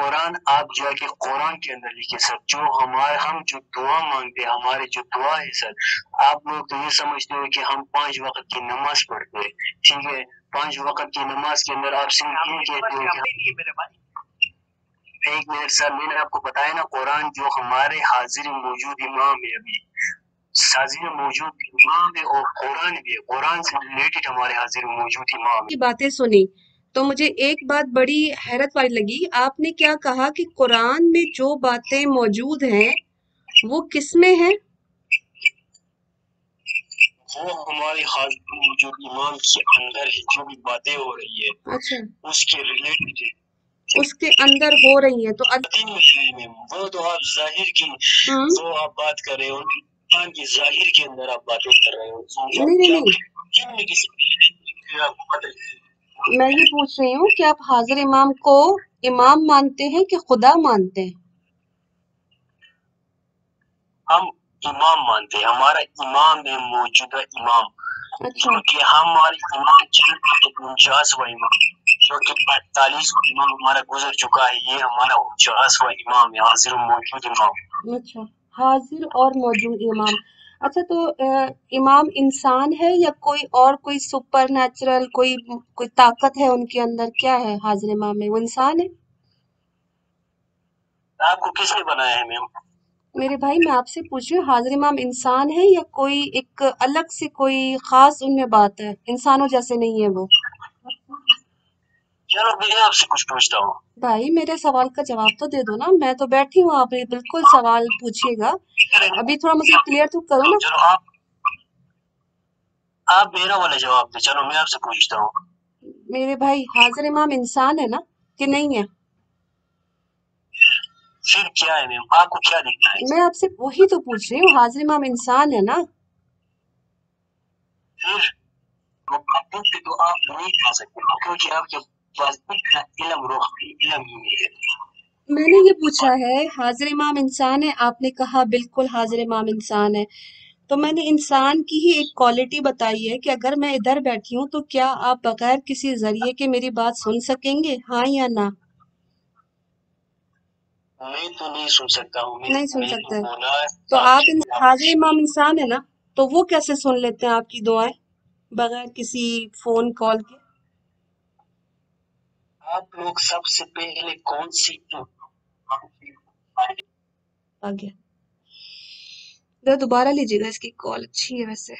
कुरान आप जो है कि कुरान के अंदर लिखे सर। जो हमारे हम जो दुआ मांगते हैं हमारे जो दुआ है सर आप लोग तो ये समझते हो कि हम पाँच वक्त की नमाज़ पढ़ते हैं। ठीक है? पाँच वक्त की नमाज़ के अंदर आप सिर्फ़ ये कहते हो कि एक मिनट सर मैंने आपको बताया ना कुरान जो हमारे हाजिर मौजूद इमाम है अभी। हाजिर मौजूद इमाम है और कुरान भी है। कुरान से रिलेटेड हमारे हाजिर मौजूद इमाम की बातें सुनी। तो मुझे एक बात बड़ी हैरत वाली लगी। आपने क्या कहा कि कुरान में जो बातें मौजूद हैं वो किसमें हैं? वो हमारे हाजिर मौजूद इमाम के अंदर है जो भी बातें हो रही है अच्छा। उसके रिलेटेड है। उसके अंदर हो रही हैं तो अद... वो तो आप ज़ाहिर की हम्म, जो आप बात कर रहे हो की ज़ाहिर के अंदर आप बातें कर रहे हो। नहीं नहीं नहीं। में ये पूछ रही हूँ कि आप हाजिर इमाम को इमाम मानते हैं कि खुदा मानते हैं? हम इमाम मानते हैं। हमारा इमाम है मौजूदा इमाम। अच्छा। क्योंकि हमारे इमाम की उनचासवा इमाम। क्योंकि पैतालीस इमाम हमारा गुजर चुका है ये हमारा उनचासवा इमाम है हाजिर मौजूद इमाम। अच्छा हाजिर और मौजूद इमाम। अच्छा तो अ, इमाम इंसान है या कोई और कोई सुपर नेचुरल कोई कोई ताकत है उनके अंदर? क्या है हाजिर इमाम में? वो इंसान है? आपको किसने बनाया है मैम? मेरे भाई मैं आपसे पूछ रही हूँ हाजिर इमाम इंसान है या कोई एक अलग से कोई खास उनमें बात है? इंसानों जैसे नहीं है वो। चलो मैं आपसे कुछ पूछता हूँ। भाई मेरे सवाल का जवाब तो दे दो ना। मैं तो बैठी हूँ आप बिल्कुल सवाल पूछिएगा। अभी थोड़ा मुझे क्लियर तो करो ना। चलो आप आप मेरा वाला जवाब दे। चलो मैं आपसे पूछता हूँ। मेरे भाई हाजिर इमाम इंसान है ना कि नहीं है? फिर क्या है मैम? आपको क्या दिखता है? मैं आपसे वही तो पूछ रही हूँ हाजिर इमाम इंसान है ना? फिर तो आप नहीं खा सकते। क्योंकि आपके मैंने ये पूछा है हाजिर इमाम इंसान है आपने कहा बिल्कुल हाजिर इमाम इंसान है। तो मैंने इंसान की ही एक क्वालिटी बताई है कि अगर मैं इधर बैठी हूँ तो क्या आप बगैर किसी ज़रिए के मेरी बात सुन सकेंगे हाँ या ना? मैं तो नहीं सुन सकता हूँ नहीं सुन सकते तो आप हाजिर इमाम इंसान है ना तो वो कैसे सुन लेते हैं आपकी दुआएँ बगैर किसी फ़ोन कॉल के? आप लोग सबसे पहले कौन सी आ गया दोबारा लीजिएगा, इसकी कॉल अच्छी है वैसे।